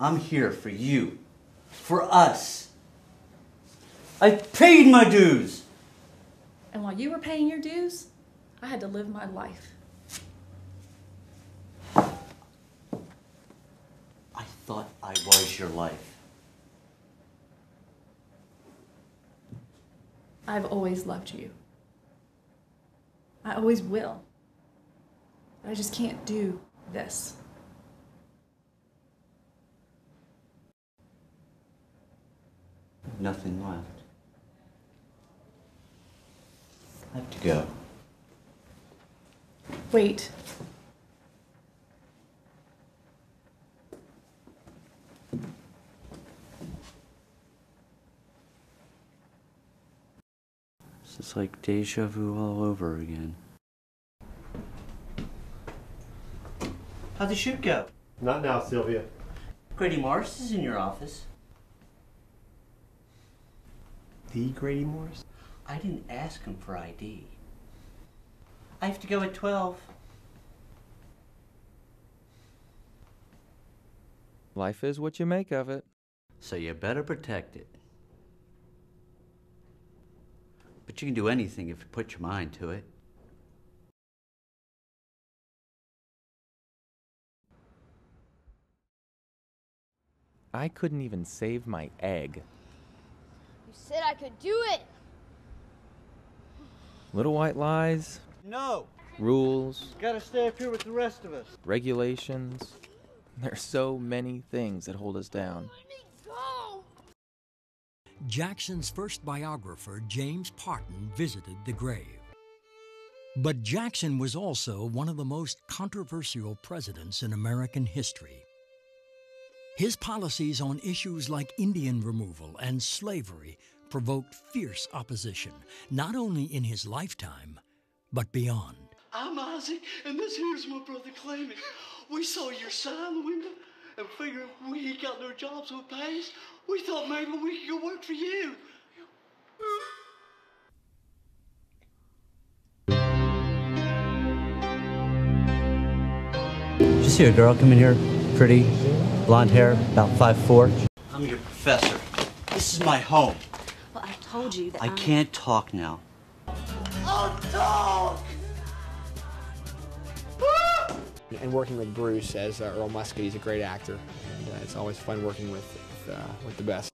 I'm here for you. For us. I paid my dues. And while you were paying your dues, I had to live my life. I thought I was your life. I've always loved you. I always will. But I just can't do this. Nothing left. I have to go. Wait. This is like deja vu all over again. How'd the shoot go? Not now, Sylvia. Grady Morris is in your office. The Grady Morris? I didn't ask him for ID. I have to go at 12. Life is what you make of it. So you better protect it. But you can do anything if you put your mind to it. I couldn't even save my egg. You said I could do it. Little white lies, No, rules, gotta stay up here with the rest of us. regulations. There's so many things that hold us down. Let me go. Jackson's first biographer, James Parton, visited the grave. But Jackson was also one of the most controversial presidents in American history. His policies on issues like Indian removal and slavery provoked fierce opposition, not only in his lifetime, but beyond. I'm Isaac, and this here's my brother Clement. We saw your sign in the window and figured we ain't got no jobs with pays. We thought maybe we could go work for you. Did you see a girl come in here? Pretty, blonde hair, about 5'4. I'm your professor. This is my home. Well, I told you that I I'm- can't talk now. Oh, dog! And working with Bruce as uh, Earl Musket, he's a great actor, and uh, it's always fun working with with, uh, with the best.